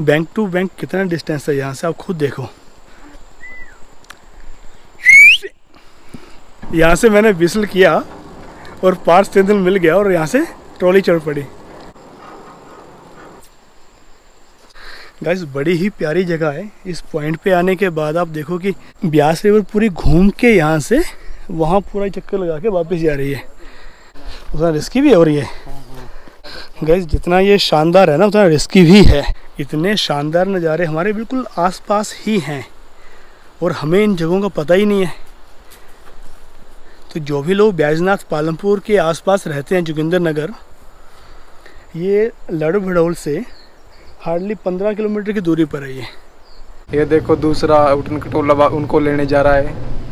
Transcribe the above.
Bank to bank कितना distance है? यहाँ से आप खुद देखो। यहाँ से मैंने विसल किया और पार्स तेंदुल मिल गया और यहाँ से ट्रॉली चढ़ पड़ी। गाइस बड़ी ही प्यारी जगह है। इस पॉइंट पे आने के बाद आप देखो कि ब्यास रिवर पूरी घूम के यहाँ से वहाँ पूरा चक्कर लगा के वापस जा रही है। उतना रिस्की भी हो रही है। गाइस जितना ये शानदार है ना, उतना रिस्की भी है। इतने शानदार नज़ारे हमारे बिल्कुल आसपास ही हैं और हमें इन जगहों का पता ही नहीं है। तो जो भी लोग बैजनाथ, पालमपुर के आसपास रहते हैं, जोगिंदर नगर, ये लड़ भड़ोल से हार्डली पंद्रह किलोमीटर की दूरी पर है ये। ये देखो, दूसरा उठन कटोला उनको लेने जा रहा है।